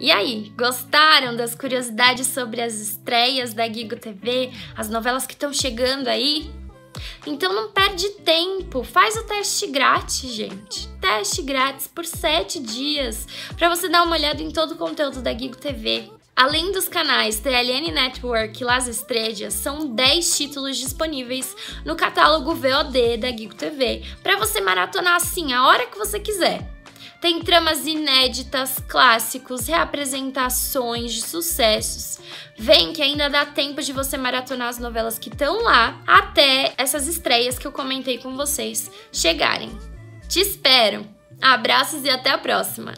E aí, gostaram das curiosidades sobre as estreias da Gigo TV, as novelas que estão chegando aí? Então não perde tempo, faz o teste grátis, gente. Teste grátis por 7 dias, para você dar uma olhada em todo o conteúdo da Gigo TV. Além dos canais TLN Network e Las Estrellas, são 10 títulos disponíveis no catálogo VOD da Gigo TV, para você maratonar assim a hora que você quiser. Tem tramas inéditas, clássicos, reapresentações de sucessos. Vem que ainda dá tempo de você maratonar as novelas que estão lá até essas estreias que eu comentei com vocês chegarem. Te espero! Abraços e até a próxima!